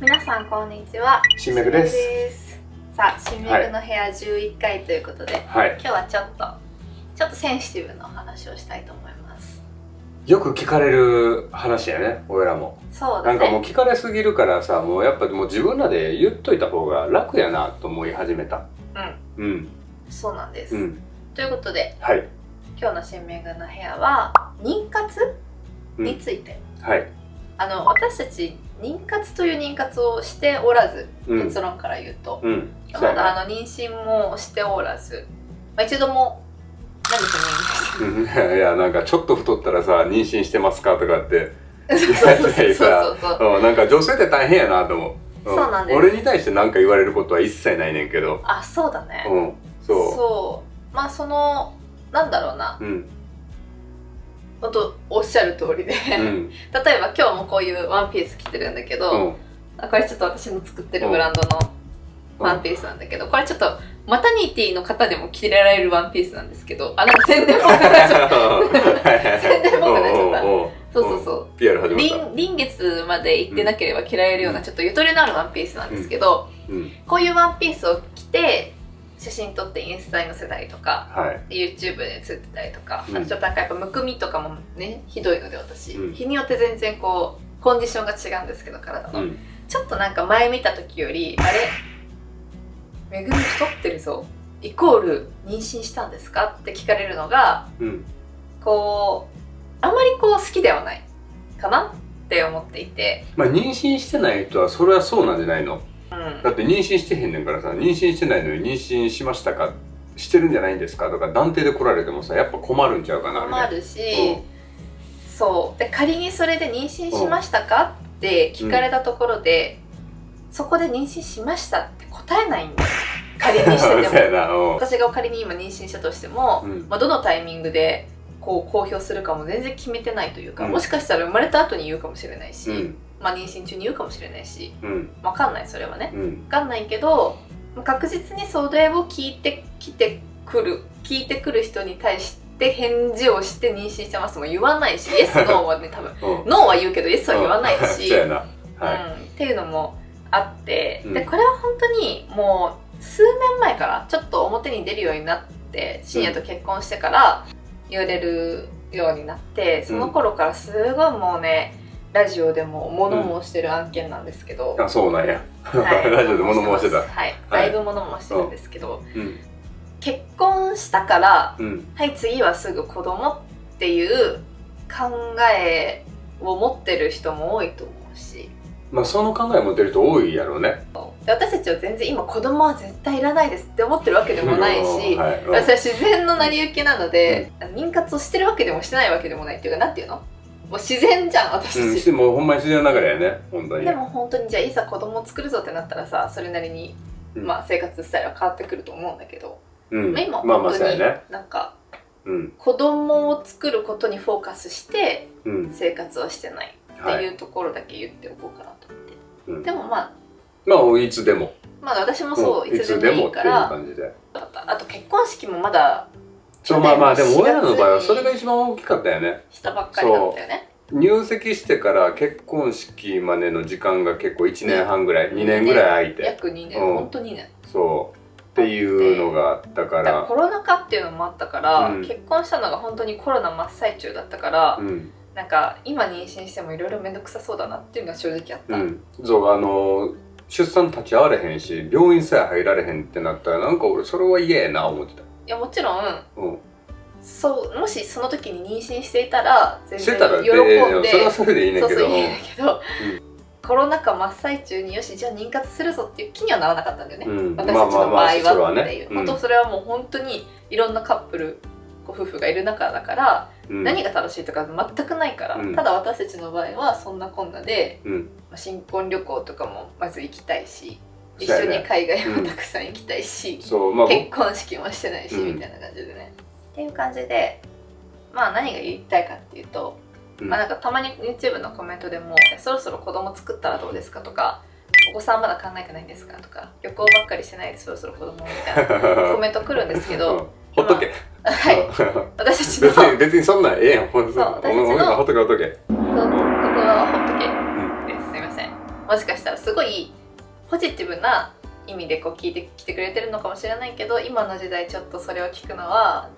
皆さんこんにちは。新メグです。す。さあ新メグの部屋11回ということで、はい。今日はちょっとちょっとセンシティブなお話をしたいと思います。よく聞かれる話やね俺らも。そうだね。なんかもう聞かれすぎるからさもうやっぱもう自分らで言っといた方が楽やなと思い始めた。うん。うん。そうなんです、うん。ということではい。今日の新メグの部屋は妊活うんについて、はいあの私たち妊活という妊活をしておらず、うん。結論から言うと、うん。まだあの妊娠もしておらず、まあ、一度も何ですよ妊娠ねいやなんかちょっと太ったらさ妊娠してますかとかって そうそうそうそうそう。そううんなんか女性って大変やなと思う、そうなんです。俺に対して何か言われることは一切ないねんけど。あそうだね、うん。そそう。まあそのなんだろうな。ううん本当おっしゃる通りで、うん。例えば今日もこういうワンピース着てるんだけど、うん。あこれちょっと私の作ってるブランドのワンピースなんだけど、これちょっとマタニティの方でも着れられるワンピースなんですけどあなんか宣伝っぽくなっちゃった宣伝っぽくなっちゃった。そうそうそう。PR 始まっ臨た臨月まで行ってなければ着られるようなちょっとゆとりのあるワンピースなんですけど、うん。こういうワンピースを着て写真撮ってインスタに載せたりとかはい。YouTube で写ってたりとか、うん。あとちょっとなんかやっぱむくみとかもねひどいので私、うん。日によって全然こうコンディションが違うんですけど体の、うん。ちょっとなんか前見た時よりあれ？めぐみ太ってるぞ。イコール妊娠したんですか？って聞かれるのがうん。こうあんまりこう好きではないかなって思っていて、まあ妊娠してない人はそれはそうなんじゃないの？うん。だって妊娠してへんねんからさ妊娠してないのに妊娠しましたか？してるんじゃないんですか？とか断定で来られてもさやっぱ困るんちゃうかな困るし、そう。で仮にそれで妊娠しましたか？って聞かれたところで、そこで妊娠しましたって答えないんだよ。仮にしてても。私が仮に今妊娠したとしても、うん。まあ、どのタイミングでこう公表するかも全然決めてないというか、うん。もしかしたら生まれた後に言うかもしれないし、うんまあ、妊娠中に言うかもしれないし。うん。わかんないそれはね。うん。わかんないけど確実にそれを聞いてきてくる。聞いてくる人に対して返事をして妊娠してますも言わないしイエスノーはね多分。うん。ノーは言うけどイエスは言わないうんし、そうん、っていうのもあって、うん。でこれは本当にもう数年前からちょっと表に出るようになって深夜と結婚してから言われるようになってその頃からすごいもうねラジオでも物申してる案件なんですけど、いあそうなんや。はい。ラジオで物申してた。はい、だいぶ物申してるんですけど、うん結婚したからうん。はい次はすぐ子供っていう考えを持ってる人も多いと思うし。まあその考え持ってる人多いやろうね。で私たちは全然今子供は絶対いらないですって思ってるわけでもないし、うん。はい。うん。私は自然の成り行きなので、妊活をしてるわけでもしてないわけでもないっていうかなんていうの？もう自然じゃん私うんたち、してもうほんまに自然の流れやね本当に。でも本当にじゃあいざ子供を作るぞってなったらさそれなりに、うん。まあ、生活スタイルは変わってくると思うんだけど、うん。まあ今まあまあ本当になんかうん。子供を作ることにフォーカスしてうん。生活はしてないってはい。いうところだけ言っておこうかなと思って、うん。でもまあまあいつでも。まあ私もそう、うん。いつでもいいから感じで。あと結婚式もまだそうまあまあでも4俺らの場合はそれが一番大きかったよね。したばっかりだったよね。入籍してから結婚式までの時間が結構1年半ぐらい2年ぐらい空いて。約2年、うん。ほんと2年。そう。っていうのがあったから。コロナ禍っていうのもあったから、うん。結婚したのが本当にコロナ真っ最中だったから、うん。なんか今妊娠してもいろいろ面倒くさそうだなっていうのは正直あった、うん。そうあの出産立ち会われへんし病院さえ入られへんってなったらなんか俺それは嫌やな思ってたいやもちろんうん。そうもしその時に妊娠していたら全然喜んででそれはそれでいいねんそうけど。そういいんだけど、うん。コロナ禍真っ最中によしじゃあ妊活するぞっていう気にはならなかったんだよね、うん。私たちの場合はっていう、それはね本当それはもう本当にいろんなカップルご夫婦がいる中だから、うん。何が正しいとか全くないから、うん。ただ私たちの場合はそんなこんなで、うん。まあ新婚旅行とかもまず行きたいし一緒に海外もたくさん行きたいし、そうまあ結婚式もしてないし、うん。みたいな感じでね。っていう感じでまあ何が言いたいかっていうと、うん。まあなんかたまに YouTube のコメントでも「そろそろ子供作ったらどうですか?」とか「お子さんまだ考えてないんですか?」とか「旅行ばっかりしてないでそろそろ子供みたいな コメント来るんですけうん。どほっとけ。はい。うん。私たち別のに別にそんなんええやん。ほんと。ほっとけほっとけ。ここはほっとけです。すいません。もしかしたらすごいポジティブな意味でこう聞いてきてくれてるのかもしれないけど今の時代ちょっとそれを聞くのは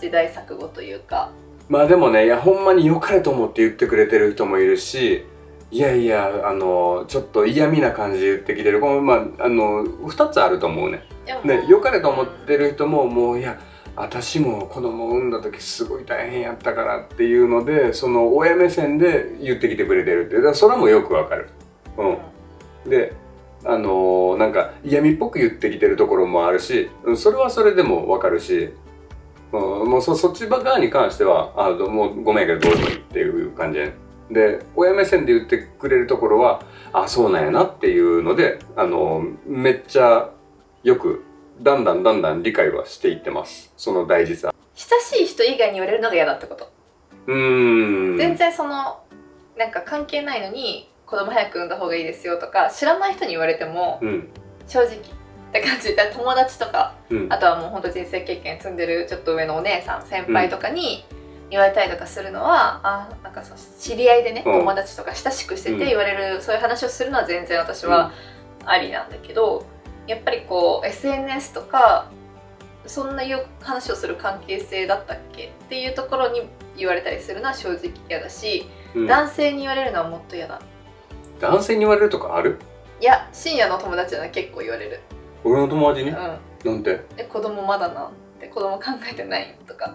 時代錯誤というか。まあでもねいやほんまに良かれと思って言ってくれてる人もいるしいやいやあのちょっと嫌味な感じで言ってきてる。このまああの2つあると思うね。でもで良かれと思ってる人ももういや私も子供を産んだ時すごい大変やったからっていうのでその親目線で言ってきてくれてるってだからそれもよくわかる。うんであのーなんか嫌味っぽく言ってきてるところもあるしうんそれはそれでもわかるし、うん、もうそそっち側に関してはあどもうごめんやけどどうでもいいっていう感じでで親目線で言ってくれるところはあそうなんやなっていうのであのーめっちゃよくだんだんだんだん理解はしていってます。その大事さ。親しい人以外に言われるのが嫌だってこと、うーん。全然そのなんか関係ないのに子供早く産んだ方がいいですよとか知らない人に言われてもうん。正直って感じで友達とかうん。あとはもうほんと人生経験積んでるちょっと上のお姉さん先輩とかに言われたりとかするのは、あなんかその知り合いでね、うん。友達とか親しくしてうん。て言われる、そういう話をするのは全然私はありなんだけど、やっぱりこう SNS とかそんな話をする関係性だったっけ？っていうところに言われたりするのは正直嫌だし、うん。男性に言われるのはもっと嫌だ男性に言われるとかある？いや深夜の友達は結構言われる。俺の友達に？うん。なんて？え子供まだなって？子供考えてないとか。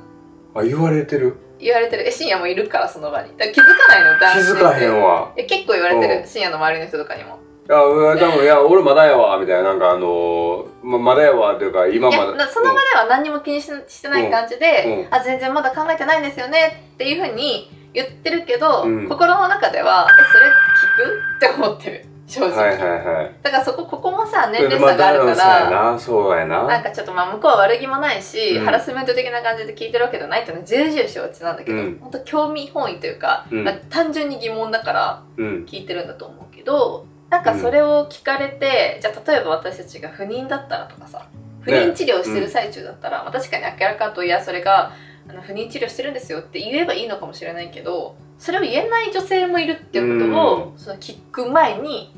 あ言われてる？言われてる。え深夜もいるからその場に。だから気づかないの男気性って。づかへんわ。え結構言われてうん。る深夜の周りの人とかにも。いや、多分いや、俺まだやわ、みたいな、なんかあのーま、まだやわ、というか、今まだ。なその場では何にも気にししてない感じで、うん。うん。あ全然まだ考えてないんですよね。っていうふうに言ってるけど、うん。心の中ではえそれ聞く？って思ってる。正直、はいはいはい。だからそこここもさ年齢差があるかまあそうやら、な、そうやな。なんかちょっとまあ向こうは悪気もないし、うん。ハラスメント的な感じで聞いてるわけじゃないっていうのは重々承知なんだけど、うん。本当興味本位というか、うん。まあ、単純に疑問だからうん。聞いてるんだと思うけどなんかそれを聞かれて、じゃあ例えば私たちが不妊だったらとかさ不妊治療してる最中だったら、まあ、確かに明らかといやそれがあの不妊治療してるんですよって言えばいいのかもしれないけどそれを言えない女性もいるっていうことを、その聞く前に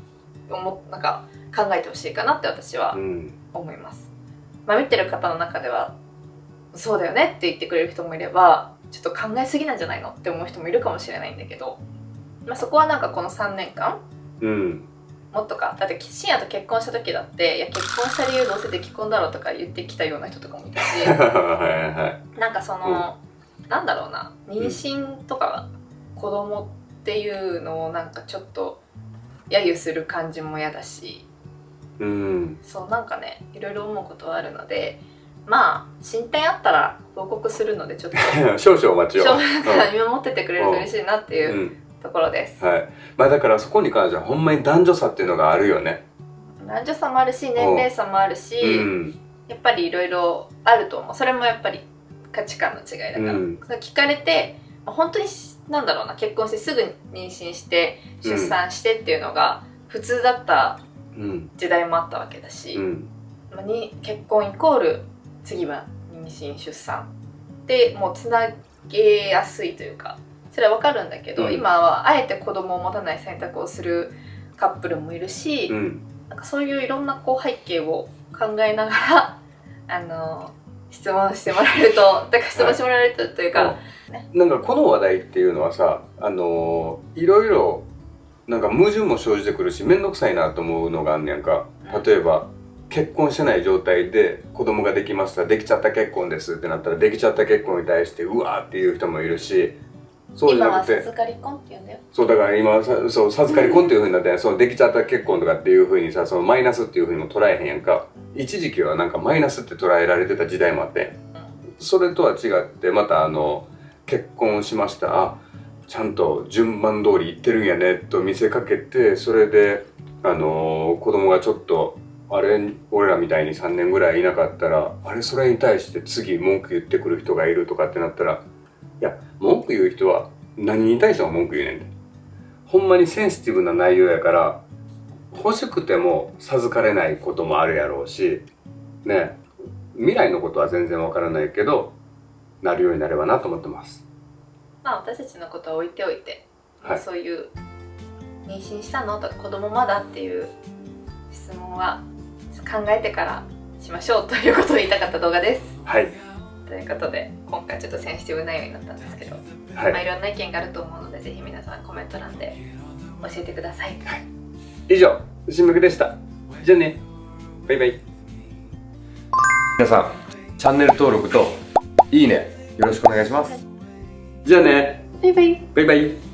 思なんか考えてほしいかなって私はうん。思います、まあ、見てる方の中ではそうだよねって言ってくれる人もいればちょっと考えすぎなんじゃないのって思う人もいるかもしれないんだけど、まあ、そこはなんかこの3年間うん。もっとかだって深夜と結婚した時だっていや結婚した理由どうせで既婚だろうとか言ってきたような人とかもいたし はいはい。なんかその、なんだろうな妊娠とか子供っていうのをなんかちょっと揶揄する感じも嫌だしうん。そうなんかねいろいろ思うことはあるのでまあ進展あったら報告するのでちょっと 少々お待ちを。見守っててくれると嬉しいなってう。いうんところです、はい。まあだからそこに関してはほんまに男女差っていうのがあるよね。男女差もあるし年齢差もあるし、うん。やっぱりいろいろあると思うそれもやっぱり価値観の違いだから、うん聞かれてまあ本当になんだろうな結婚してすぐ妊娠して出産してっていうのが普通だったうん。時代もあったわけだし、うん。まあに結婚イコール次は妊娠出産でもうつなげやすいというかそれはわかるんだけど、うん今はあえて子供を持たない選択をするカップルもいるし、うん。なんかそういういろんなこう背景を考えながら あの質問してもらえるとだから質問してもらえるとというか、なんかこの話題っていうのはさあのーいろいろなんか矛盾も生じてくるし面倒くさいなと思うのがあんねやんか。例えば結婚してない状態で子供ができましたできちゃった結婚ですってなったらできちゃった結婚に対してうわーっていう人もいるしそうじ今はゃなくて授かり婚って言うんだよ。そうだから今さそう授かり婚っていうふうになってそうできちゃった結婚とかっていうふうにさそのマイナスっていうふうにも捉えへんやんか一時期はなんかマイナスって捉えられてた時代もあってそれとは違ってまたあの結婚しました。あちゃんと順番通りいってるんやねと見せかけてそれであの子供がちょっとあれ俺らみたいに3年ぐらいいなかったらあれそれに対して次文句言ってくる人がいるとかってなったらいや文句言う人は何に対しても文句言うねんほんまにセンシティブな内容やから欲しくても授かれないこともあるやろうしね未来のことは全然わからないけどなるようになればなと思ってます。まあ私たちのことは置いておいて、はい。そういう妊娠したの？とか子供まだっていう質問は考えてからしましょうということを言いたかった動画です。はい。ということで今回ちょっとセンシティブ内容になったんですけど、はい、まあ、いろんな意見があると思うのでぜひ皆さんコメント欄で教えてください以上しむくでした。じゃあね。バイバイ。皆さんチャンネル登録といいねよろしくお願いします。じゃあね。バイバイ。バイバイ